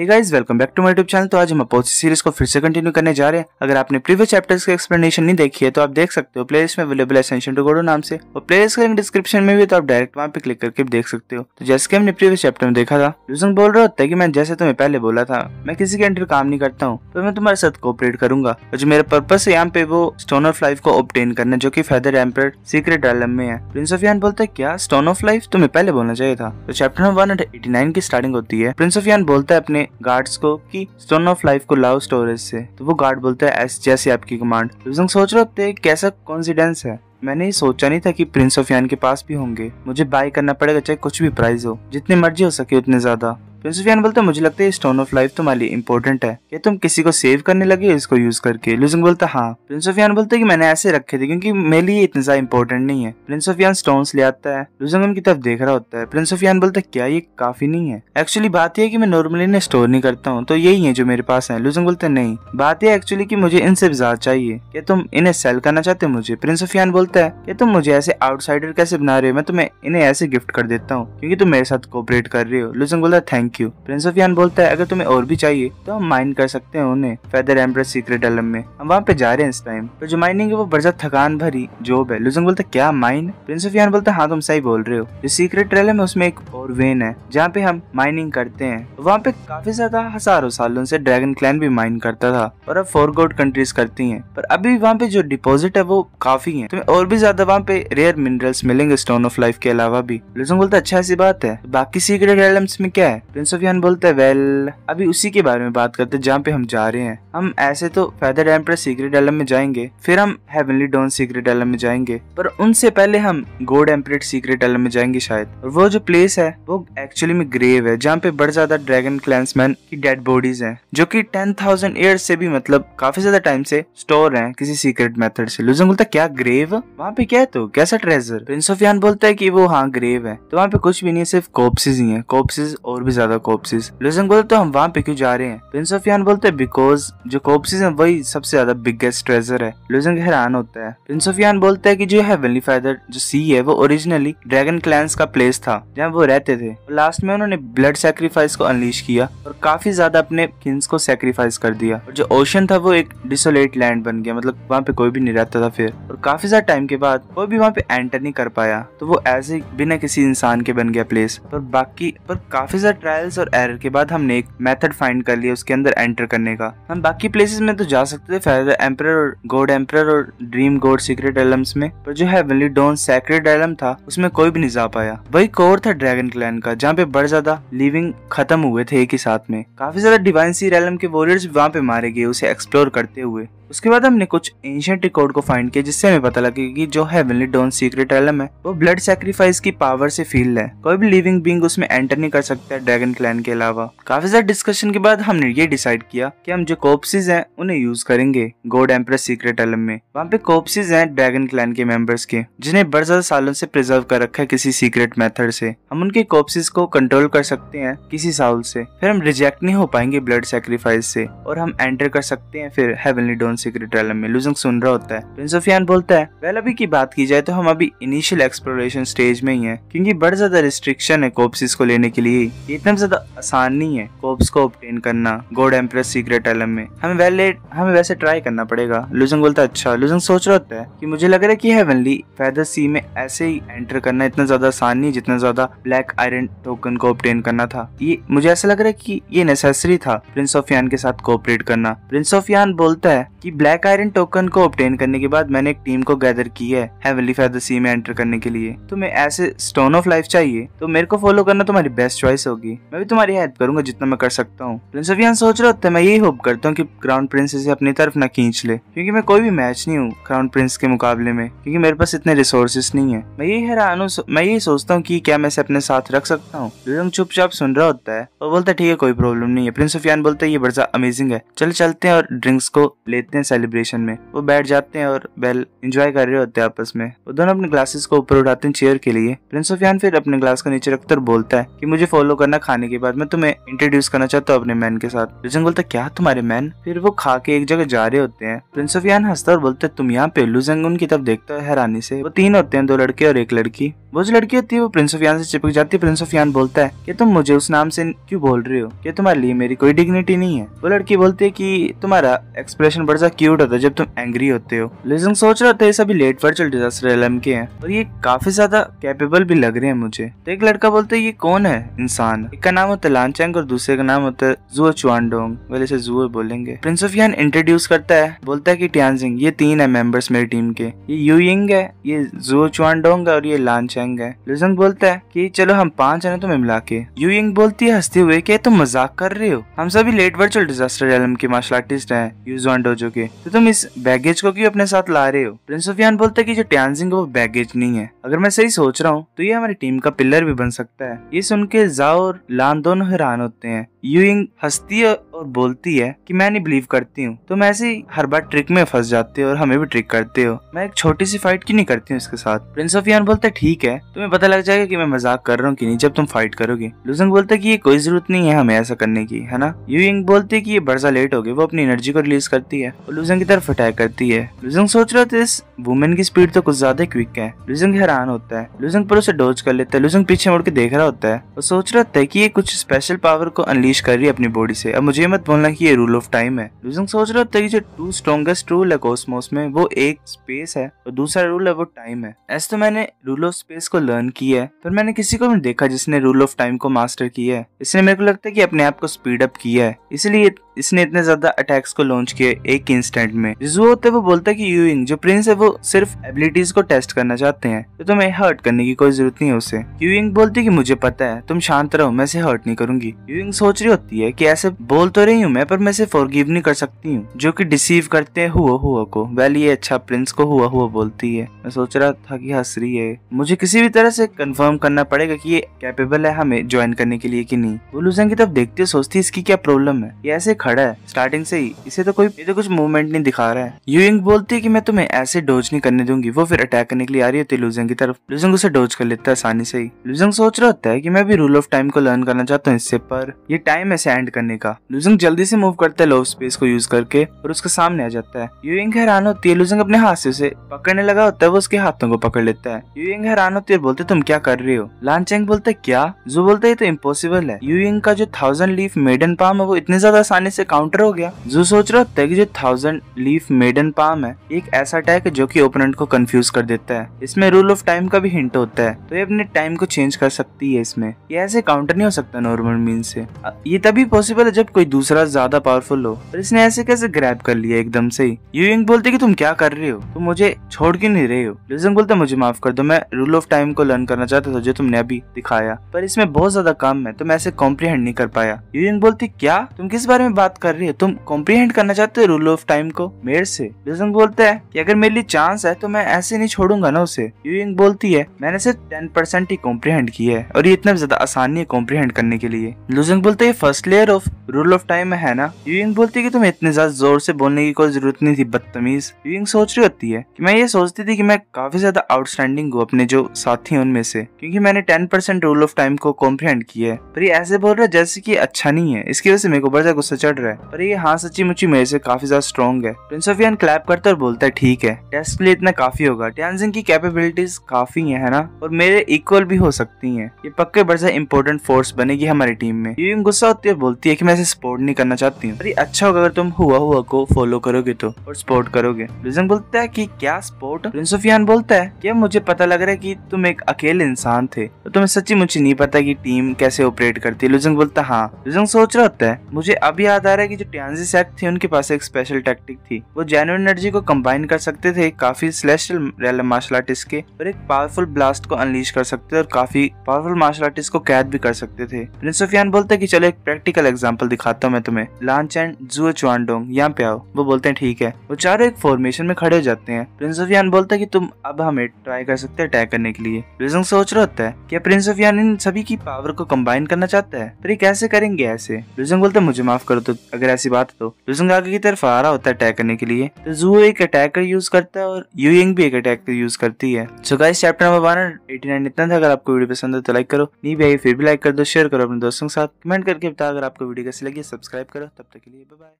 Hey guys welcome back to my channel तो आज हम अपोजी सीरीज़ को फिर से कंटिन्यू करने जा रहे हैं। अगर आपने प्रीवियस चैप्टर्स की एक्सप्लेनेशन नहीं देखी है तो आप देख सकते हो प्लेलिस्ट में अवेलेबल है टू गोडो नाम से। और प्लेलिस्ट का लिंक डिस्क्रिप्शन में भी तो आप डायरेक्ट वहाँ पे क्लिक करके देख सकते हो। तो जैसे हमने प्रीवियस चैप्टर में देखा था लूजंग बोल रहा होता है कि मैं जैसे तुम्हें पहले बोला था, मैं किसी के अंडर काम नहीं करता हूँ तो मैं तुम्हारे साथ कोऑपरेट करूँगा। और जो मेरा पर्पस है, यहाँ पे वो स्टोन ऑफ़ लाइफ को ऑप्टेन करना जो की फेदर एम्पर सीक्रेट आलम में है। प्रिंस ऑफ़ यान बोलता है, क्या स्टोन ऑफ़ लाइफ तुम्हें पहले बोलना चाहिए था? तो चैप्टर नंबर वन की स्टार्टिंग होती है। प्रिंस ऑफ़ यान बोलता है अपने गार्ड्स को कि स्टोन ऑफ़ लाइफ को लाओ स्टोरेज से। तो वो गार्ड बोलता है एस जैसे आपकी कमांड लुजंग सोच रहे होते कैसा कॉन्फिडेंस है? मैंने ये सोचा नहीं था कि प्रिंस ऑफ़ यान के पास भी होंगे। मुझे बाय करना पड़ेगा, चाहे कुछ भी प्राइस हो। जितने मर्ज़ी हो सके उतने ज़्यादा। प्रिंसिफियान बोलता मुझे लगता है स्टोन ऑफ़ लाइफ तुम्हारे लिए इंपॉर्टेंट है। क्या तुम किसी को सेव करने लगे हो इसको यूज़ करके? लुजिंग बोलता हाँ। प्रिंसिफियान बोलता कि मैंने ऐसे रखे थे क्योंकि मेरे लिए इतना ज़्यादा इंपॉर्टेंट नहीं है। प्रिंसिफियान स्टोन्स ले आता है। लुजिंग उनकी तरफ़ देख रहा होता है। प्रिंसिफियान बोलता क्या ये काफ़ी नहीं है? एक्चुअली बात यह की मैं नॉर्मली इन्हें स्टोर नहीं करता हूँ तो यही है जो मेरे पास है। लुजिंग बोलते नहीं। बात यह एक्चुअली की मुझे इनसे ज़्यादा चाहिए। क्या तुम इन्हें सेल करना चाहते हो मुझे? प्रिंसिफियान बोलता है, क्या तुम मुझे ऐसे आउटसाइडर कैसे बना रहे हो? मैं तुम्हें इन्हें ऐसे गिफ्ट कर देता हूँ, क्योंकि तुम मेरे साथ कोऑपरेट कर रहे हो। लुजिंग बोलता है थैंक यू प्रिंस ऑफ़ इंसान बोलता है, अगर तुम्हें और भी चाहिए तो हम माइन कर सकते हैं उन्हें फेदर एम्प्रेस सीक्रेट एलम में। हम वहाँ पे जा रहे हैं इस टाइम पर जो माइनिंग है, वो बड़ा थकान भरी जॉब है। लुजंग बोलता है, क्या माइन प्रिंस ऑफ़ यान बोलता है हाँ तुम सही बोल रहे हो। जो सीक्रेट एलम है उसमें एक और वेन है, जहाँ पे हम माइनिंग करते हैं। वहाँ पे काफ़ी ज़्यादा हज़ारों सालों से ड्रैगन क्लैन भी माइन करता था और अब फोर गोड कंट्रीज़ करती हैं। पर अभी वहाँ पे जो डिपॉजिट है, वो काफ़ी है। तुम्हें और भी ज़्यादा वहाँ पे रेयर मिनरल्स मिलेंगे स्टोन ऑफ़ लाइफ के अलावा भी। लुजंग बोलता अच्छा ऐसी बात है। बाकी सीक्रेट एलम्स में क्या है? प्रिंस ऑफ़ यान बोलता है वेल अभी उसी के बारे में बात करते हैं, जहाँ पे हम जा रहे हैं। हम ऐसे तो फेदर एम्प्रेस सीक्रेट एलम में जाएँगे, फिर हम हेवनली डॉन सीक्रेट एलम में जाएँगे, पर उनसे पहले हम गोड एम्प्रेट सीक्रेट एलम में जाएँगे शायद। और वो जो प्लेस है, वो एक्चुअली में ग्रेव है, जहाँ पे बड़े ज़्यादा ड्रैगन क्लैंसमैन की डेड बॉडीज हैं, जो कि टेन थाउज़ेंड ईयर्स से भी मतलब काफ़ी ज़्यादा टाइम से स्टोर है किसी सीक्रेट मेथड से। लूजन बोलता क्या ग्रेव वहाँ पे क्या है तो? कैसा ट्रेजर प्रिंस ऑफ़ यान बोलता है की वो हाँ ग्रेव है। तो वहाँ पे कुछ भी नहीं है, सिर्फ़ कोप्सिस ही है। कोप्सिस और भी ज़्यादा कोप्सिस। लुजंग बोलते तो हम वहाँ पे क्यों जा रहे हैं? प्रिंस ऑफ़ यान बोलते बिकॉज़ जो कोप्सिस है, वही सबसे ज़्यादा बिगेस्ट ट्रेजर है। लुजंग हैरान होता है। प्रिंस ऑफ़ यान बोलता है कि जो हेवनली फादर जो सी है, वो ओरिजिनली ड्रैगन क्लैंस का प्लेस था, जहाँ वो रहते थे। लास्ट में उन्होंने ब्लड सेक्रीफाइस को अनलीश किया और काफ़ी ज़्यादा अपने किन्स को सेक्रीफाइस कर दिया। और जो ओशन था, वो एक डिसोलेट लैंड बन गया मतलब वहाँ पे कोई भी नहीं रहता था फिर। और काफ़ी ज़्यादा टाइम के बाद कोई भी वहाँ पे एंटर नहीं कर पाया। तो वो ऐसे बिना किसी इंसान के बन गया प्लेस पर बाकी, पर काफ़ी ज़्यादा ट्रायल्स और एरर के बाद हमने एक मेथड फाइंड कर लिया उसके अंदर एंटर करने का। हम बाकी प्लेसेस में तो जा सकते थे फेदर एम्पर और गोड एम्पर और ड्रीम गोड सीक्रेट एलम्स में, पर जो डॉन सैक्रेट एलम था, उसमें कोई भी नहीं जा पाया। वही कोर था ड्रैगन क्लैन का, जहाँ पे बड़े ज़्यादा लिविंग खत्म हुए थे एक ही साथ में। काफ़ी ज़्यादा डिवाइन सी एलम के वॉरियर्स वहाँ पे मारे गए, उसे एक्सप्लोर करते हुए। उसके बाद हमने कुछ एंशियंट रिकॉर्ड को फाइंड किया, जिससे हमें पता लगे कि जो हेवनली डॉन सीक्रेट एलम है, वो ब्लड सेक्रीफाइस की पावर से फ़ील्ड है। कोई भी लिविंग बींग उसमें एंटर नहीं कर सकता है ड्रैगन क्लैन के अलावा, काफ़ी ज़्यादा डिस्कशन के बाद हमने ये डिसाइड किया कि हम जो कोप्सिस हैं, उन्हें यूज़ करेंगे गोड एम्प्रेस सीक्रेट एलम में। वहाँ पे कोप्सिस हैं ड्रैगन क्लैन के मेंबर्स के, जिन्हें बड़े ज़्यादा सालों से प्रिजर्व कर रखा है किसी सीक्रेट मेथड से। हम उनके कोप्सिस को कंट्रोल कर सकते हैं किसी साउल से, फिर हम रिजेक्ट नहीं हो पाएँगे ब्लड सेक्रीफाइस से, और हम एंटर कर सकते हैं फिर हेवनली डॉन सीक्रेट एलम में। लुजंग सुन रहा होता है। प्रिंस ऑफियान बोलता है वेल अभी की बात की जाए तो हम अभी इनिशियल एक्सप्लोरेशन स्टेज में ही है, क्योंकि बड़ा ज़्यादा रिस्ट्रिक्शन है कोप्सिस को लेने के लिए ये इतना ज़्यादा आसान नहीं है कोप्स को ऑप्टेन करना गॉड एम्प्रेस सीक्रेट एलम में। हमें वेल हमें वैसे ट्राई करना पड़ेगा। लुजंग बोलता अच्छा लुजंग सोच रहा होता है कि मुझे लग रहा है कि हेवनली फेदर सी में ऐसे ही एंटर करना इतना ज़्यादा आसान नहीं, जितना ज़्यादा ब्लैक आयरन टोकन को ऑप्टेन करना था। ये, मुझे ऐसा लग रहा है कि ये नेसेसरी था प्रिंस ऑफ़ यान के साथ कोऑपरेट करना। प्रिंस ऑफ़ यान बोलता है कि ब्लैक आयरन टोकन को ऑप्टेन करने के बाद मैंने एक टीम को गैदर की है हेवनली फेदर सी में एंटर करने के लिए। तुम्हें ऐसे स्टोन ऑफ़ लाइफ चाहिए तो मेरे को फॉलो करना तुम्हारी बेस्ट चॉइस होगी। मैं भी तुम्हारी हेल्प करूँगा जितना मैं कर सकता हूँ। प्रिंस ऑफ़ सोच रहा होता है, मैं यही होप करता हूँ कि क्राउन प्रिंस इसे अपनी तरफ़ न खींच ले, क्योंकि मैं कोई भी मैच नहीं हूँ क्राउन प्रिंस के मुकाबले में, क्योंकि मेरे पास इतने रिसोर्सेस नहीं है। मैं यही हैरान हूँ मैं यही सोचता हूँ कि क्या मैं इसे अपने साथ रख सकता हूँ। चुपचाप सुन रहा होता है, और बोलता है, ठीक है, कोई प्रॉब्लम नहीं है। प्रिंस ऑफ़ यान बोलता है, ये बड़ा अमेजिंग है। चल, चलते हैं और ड्रिंक्स को लेते हैं सेलिब्रेशन में। वो बैठ जाते हैं और बेल इंजॉय कर रहे होते हैं आपस में। वो दोनों अपने ग्लासेस को ऊपर उठाते हैं चेयर के लिए। प्रिंस ऑफ़ यान फिर अपने ग्लास को नीचे रखकर बोलता है की, मुझे फॉलो करना खाने के बाद मैं तुम्हें इंट्रोड्यूस करना चाहता हूँ अपने मैन के साथ। लुजंग बोलता, क्या तुम्हारे मैन फिर वो खा के एक जगह जा रहे होते हैं। प्रिंस ऑफ़ यान हंसता और बोलते, तुम यहाँ पे लुजंग उनकी तरफ़ देखता है, हैरानी से। वो तीन होते हैं दो लड़के और एक लड़की। वो जो लड़की होती है, वो प्रिंस ऑफ़ यान से चिपक जाती है। प्रिंस ऑफ़ यान बोलता है कि तुम मुझे उस नाम से क्यों बोल रहे हो? कि तुम्हारे लिए मेरी कोई डिग्निटी नहीं है? वो लड़की बोलती है कि, तुम्हारा एक्सप्रेशन बड़ा सा क्यूट होता है जब तुम एंग्री होते हो। लिजन सोच रहा था ये सभी लेट वर्चुअल डिजास्टर एलएम के हैं और ये काफ़ी ज़्यादा कैपेबल भी लग रहे हैं मुझे। तो एक लड़का बोलता है, ये कौन है? इंसान? का नाम होता है लानचैंग और दूसरे का नाम होता है जुआ चुआनडोंग वाले से जुआ बोलेंगे। प्रिंस ऑफ़ यान इंट्रोड्यूस करता है, बोलता है कि टियानजिंग ये तीन है मेंबर्स मेरी टीम के। ये यू यिंग है, ये जुओ चुआनडोंग है और ये लानचैंग है। लिजंग बोलता है कि चलो हम पाँच है ना तुम्हें मिला के। यू यिंग बोलती है, हँसते हुए कि तुम मज़ाक कर रहे हो। हम सभी लेट वर्चुअल डिजास्टर एलम के मार्शल आर्टिस्ट हैं यूजॉन डोजो के। तो तुम इस बैगेज को क्यों अपने साथ ला रहे हो? प्रिंस ऑफ़ यान बोलता है कि जो टियानजिंग वो बैगेज नहीं है। अगर मैं सही सोच रहा हूँ तो ये हमारी टीम का पिलर भी बन सकता है। ये सुन के जाओ और लान दोनों हैरान होते हैं। यूइंग हंसती है और बोलती है कि मैं नहीं बिलीव करती हूँ। तुम ऐसे ही हर बार ट्रिक में फंस जाते हो और हमें भी ट्रिक करते हो। मैं एक छोटी सी फाइट क्यों नहीं करती हूँ इसके साथ? प्रिंस ऑफ़ यान बोलता है, ठीक है, तुम्हें पता लग जाएगा कि मैं मज़ाक कर रहा हूँ कि नहीं जब तुम फाइट करोगे। लुजंग बोलता है कि ये कोई ज़रूरत नहीं है हमें ऐसा करने की, है ना? यूइंग बोलती है कि ये बरसा लेट हो गए वो अपनी एनर्जी को रिलीज़ करती है और लुजंग की तरफ़ अटैक करती है। लुजंग सोच रहा था इस वुमेन की स्पीड तो कुछ ज़्यादा क्विक है। लुजंग हैरान होता है। लुजंग पर उसे डोज कर लेता है। लुजंग पीछे मुड़ के देख रहा होता है और सोच रहा था कि ये कुछ स्पेशल पावर को अनलीश कर रही है अपनी बॉडी से। अब मुझे मत बोलना कि ये रूल ऑफ़ टाइम है। लुजंग सोच रहा था कि जो टू स्ट्रॉन्गेस्ट रूल है कॉस्मोस में, वो एक स्पेस है और दूसरा रूल है वो टाइम है। ऐसे तो मैंने रूल ऑफ़ स्पेस को लर्न किया है, पर मैंने किसी को भी देखा जिसने रूल ऑफ़ टाइम को मास्टर किया है। इसने मेरे को लगता है कि अपने आप को स्पीड अप किया है। इसलिए इसने इतने ज़्यादा अटैक्स को लॉन्च किए एक इंस्टेंट में। जो होता है, वो बोलता है कि यूइंग जो प्रिंस है, वो सिर्फ़ एबिलिटीज को टेस्ट करना चाहते हैं। तो तुम्हें हर्ट करने की कोई ज़रूरत नहीं है उसे। यूइंग बोलती है कि मुझे पता है, तुम शांत रहो, मैं इसे हर्ट नहीं करूँगी। यूइंग सोच रही होती है कि ऐसे बोल तो रही हूँ मैं, पर मैं इसे फॉरगिव नहीं कर सकती हूँ। जो कि डिसीव करते हैं हुआ हुआ को। वेल ये अच्छा प्रिंस को हुआ हुआ बोलती है। मैं सोच रहा था कि हंस रही है। मुझे किसी भी तरह से कंफर्म करना पड़ेगा कि ये कैपेबल है हमें ज्वाइन करने के लिए कि नहीं। वो लुजंग की तरफ़ देखती सोचती है, इसकी क्या प्रॉब्लम है? ये ऐसे खड़ा है स्टार्टिंग से ही। इसे तो कोई तो कुछ मूवमेंट नहीं दिखा रहा है। यूइंग बोलती है की मैं तुम्हें ऐसे डोज नहीं करने दूँगी। वो फिर अटैक करने के लिए आ रही होती लुजंग की तरफ़। लुजंग उसे डोज कर लेता है आसानी से ही। लुजंग सोच रहा होता है की मैं भी रूल ऑफ़ टाइम को लर्न करना चाहता हूँ इससे पर। ये टाइम है एंड करने का। लुजंग जल्दी से मूव करता है लो स्पेस को यूज़ करके और उसके सामने आ जाता है। यूइंग हैरान होती है लुजंग अपने हाथ से उसे पकड़ने लगा होता है, वो उसके हाथों को पकड़ लेता है। यूइंग हैरान होती है, बोलते तुम क्या कर रहे हो? लानचेंग बोलते क्या? जो बोलते है तो इम्पोसिबल है। यूइंग का जो थाउज़ेंड लीफ मेडन पाम है, वो इतने ज़्यादा आसानी से काउंटर हो गया। जो सोच रहा होता है कि जो थाउज़ेंड लीफ मेडन पाम है, एक ऐसा अटैक है जो की ओपोनेंट को कंफ्यूज कर देता है। इसमें रूल ऑफ़ टाइम का भी हिंट होता है। तो ये अपने टाइम को चेंज कर सकती है इसमें। ये ऐसे काउंटर नहीं हो सकता नॉर्मल मीन से। ये तभी पॉसिबल है जब कोई दूसरा ज़्यादा पावरफुल हो। पर इसने ऐसे कैसे ग्रैब कर लिया एकदम से? ही यूइंग बोलते कि तुम क्या कर रहे हो? तुम मुझे छोड़ क्यों नहीं रहे हो? लिजंग बोलते, मुझे माफ़ कर दो, मैं रूल ऑफ़ टाइम को लर्न करना चाहता था जो तुमने अभी दिखाया। पर इसमें बहुत ज़्यादा काम है तो मैं ऐसे कॉम्प्रीहेंड नहीं कर पाया। यूइंग बोलती, क्या? तुम किस बारे में बात कर रही हो? तुम कॉम्प्रीहेंड करना चाहते हो रूल ऑफ़ टाइम को? मेरे से? लिजंग बोलता है की, अगर मेरे लिए चांस है तो मैं ऐसे नहीं छोड़ूँगा ना उसे। यूइंग बोलती है, मैंने सिर्फ़ टेन परसेंट ही कॉम्प्रीहेंड किया है, और ये इतना ज़्यादा आसानी है कॉम्प्रीहेंड करने के लिए। लुजंग बोलते है first layer of rule of time है ना? यूइंग बोलती है कि तुम्हें इतने ज़्यादा ज़ोर से बोलने की कोई ज़रूरत नहीं थी बदतमीज। यूइंग सोच रही होती है कि मैं ये सोचती थी कि मैं काफ़ी ज़्यादा आउटस्टैंडिंग हूँ अपने जो साथी हैं उनमें से क्योंकि मैंने ten percent rule of time को कॉम्प्रीहेंड किया है। पर ये ऐसे बोल रहा है जैसे की अच्छा नहीं है इसकी वजह से मेरे को बड़ा गुस्सा चढ़ रहा है। पर ये हाँ सच्ची मुची मेरे से काफ़ी ज़्यादा स्ट्रॉन्ग है। प्रिंस ऑफ़ यान क्लैप करता और बोलता है ठीक है टेस्ट के लिए इतना काफ़ी होगा। टियानजिंग की कैपेबिलिटीज काफ़ी है, ना? और मेरे इक्वल भी हो सकती है। ये पक्के बड़ा इंपॉर्टेंट फोर्स बनेगी हमारी टीम में। यूइंग गुस्सा होती है बोलती है कि मैं इसे सपोर्ट नहीं करना चाहती हूँ। अरे अच्छा होगा अगर तुम हुआ हुआ को फॉलो करोगे तो और सपोर्ट करोगे। लिजंग बोलता है कि क्या सपोर्ट प्रिंस ऑफ़ बोलता है कि मुझे पता लग रहा है कि तुम एक अकेले इंसान थे तो तुम्हें सच्ची मुझे नहीं पता कि टीम कैसे ऑपरेट करती है। लुजंग बोलता हाँ लुजंग सोच रहा होता है, मुझे अब याद आ रहा है कि जो टियानजी सेट थे, उनके पास एक स्पेशल टैक्टिक थी। वो जेनुअन एनर्जी को कंबाइन कर सकते थे, काफ़ी स्लेशल मार्शल आर्टिस्ट के और एक पावरफुल ब्लास्ट को अनलीश कर सकते थे, और काफ़ी पावरफुल मार्शल आर्टिस्ट को कैद भी कर सकते थे। प्रिंस ऑफ़ यान बोलता है कि चलो एक प्रैक्टिकल एग्ज़ाम्पल दिखाता हूँ मैं तुम्हें। लांच एंड जुओ चुआडोंग यहाँ पे आओ। वो बोलते हैं, ठीक है। वो चारों एक फॉर्मेशन में खड़े हो जाते हैं। प्रिंस ऑफ़ यान बोलता है कि, तुम अब हमें ट्राई कर सकते हैं अटैक करने के लिए। लुजंग सोच रहा होता है, क्या प्रिंस ऑफ़ यान इन सभी की पावर को कंबाइन करना चाहता है? पर ये कैसे करेंगे ऐसे? लुजंग बोलते मुझे माफ़ करो तो अगर ऐसी बात तो। लुजंग आगे की तरफ़ आ रहा होता है अटैक करने के लिए। तो जुओ एक अटैकर यूज़ करता है और यूइंग भी एक अटैकर यूज़ करती है। So guys chapter number one eighty nine इतना था। अगर आपको वीडियो पसंद है तो लाइक करो। नहीं भी आई, फिर भी लाइक कर दो शेयर करो अपने दोस्तों के साथ। कमेंट करके बताओ अगर आपको वीडियो कैसी लगी सब्सक्राइब करो। तब तक के लिए बाय